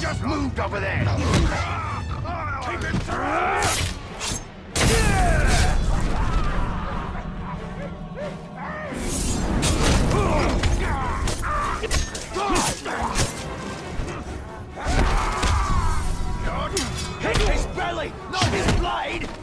just moved over there. Keep it Hit his belly, not his blade!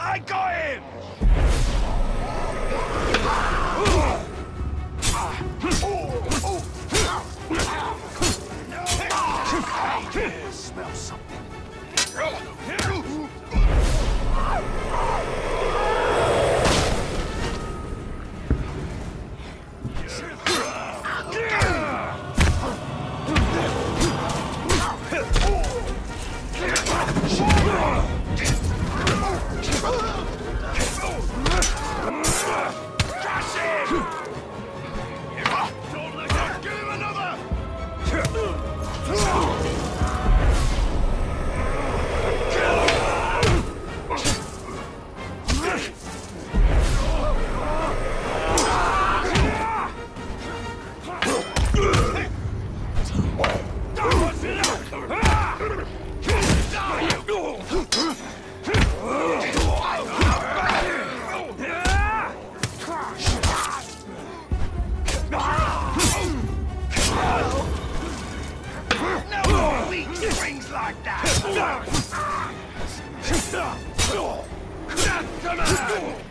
I got him! Smell something. Like that! Gentlemen! Break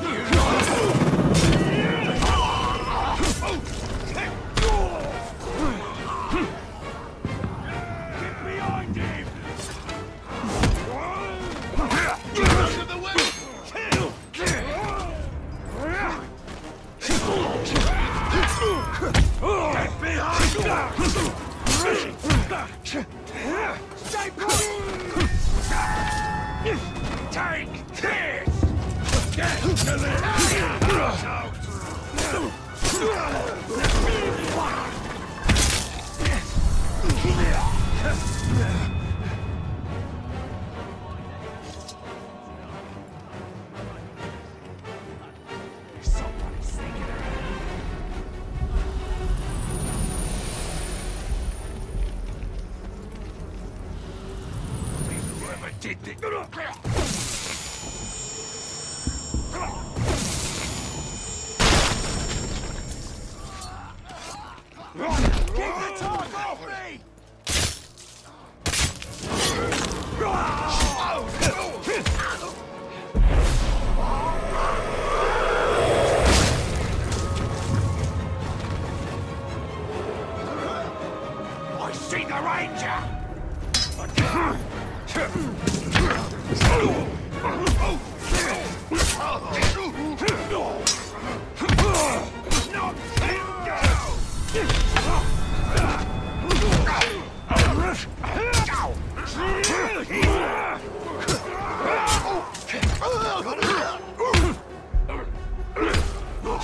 Get Get up!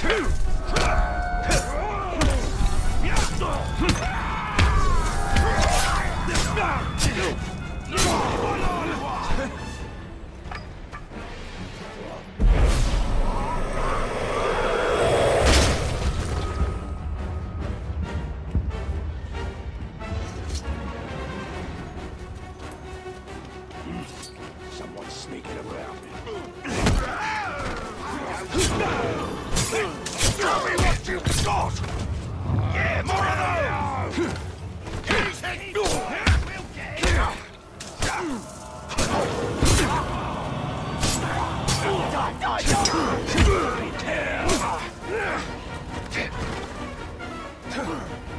Someone's sneaking around. Tell me what you've got! Yeah, more of those! We'll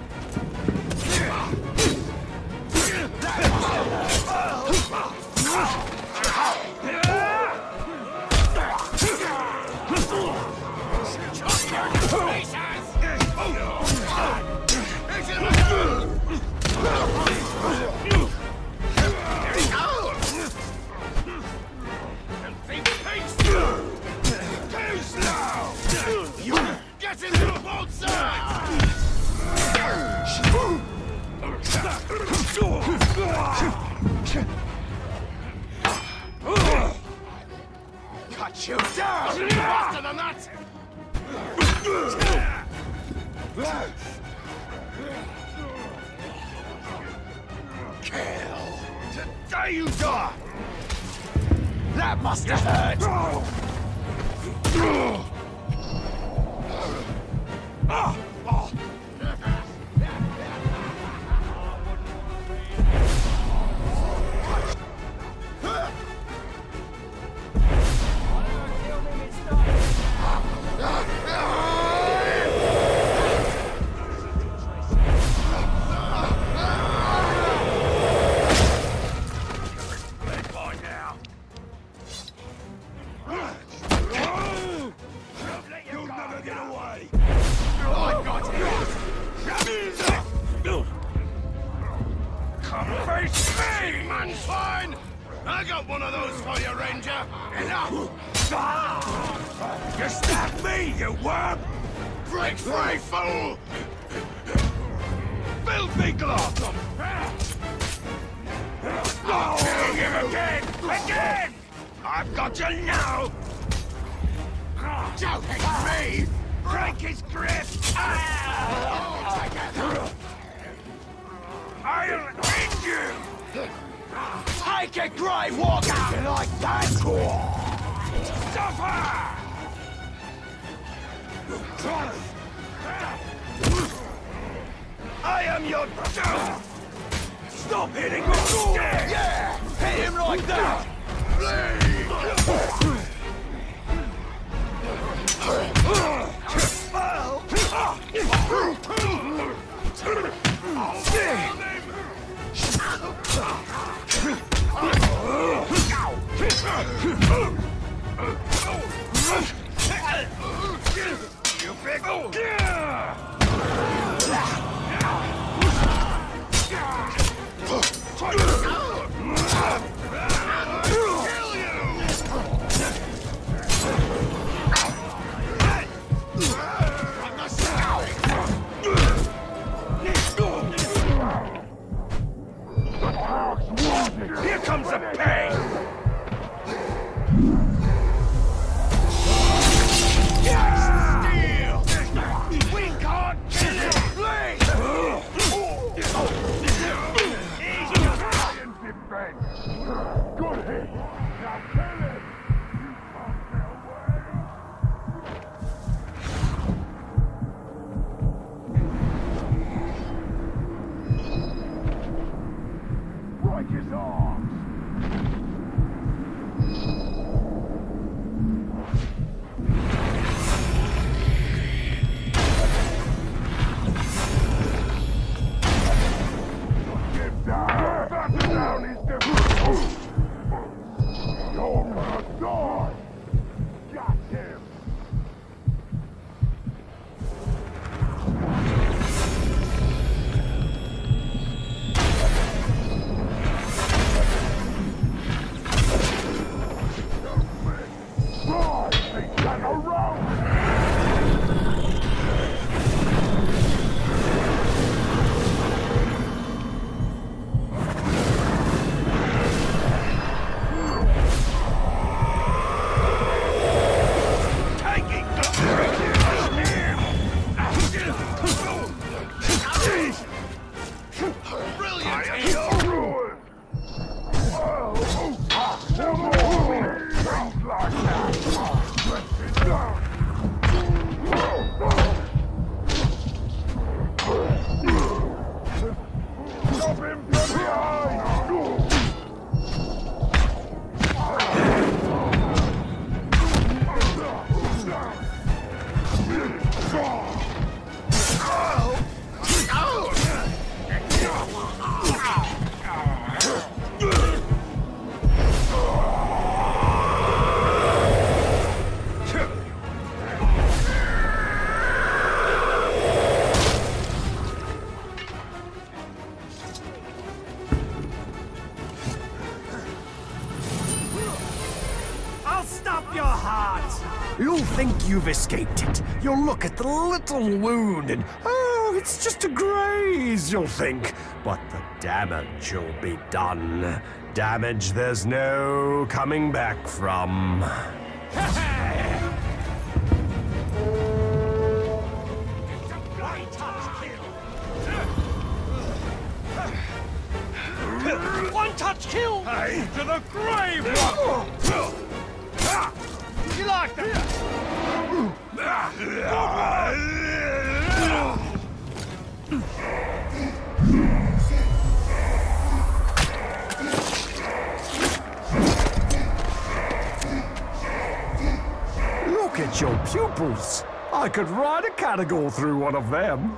Than that! Kill! Today you die! That must have hurt! Break free, fool! Filthy glove! I'll kill him again! Again! I've got you now! Don't hit me! Break his grip! Ah! I'll end you! Take it, Gravewalker! You like that? Suffer! I am your doom! Stop hitting me! Yeah! Hit him like that! Here Let's you've escaped it. You'll look at the little wound and, oh, it's just a graze, you'll think. But the damage will be done. Damage there's no coming back from. One touch kill! Hey, to the grave! You like that? I could ride a caragor through one of them.